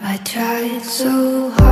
I tried so hard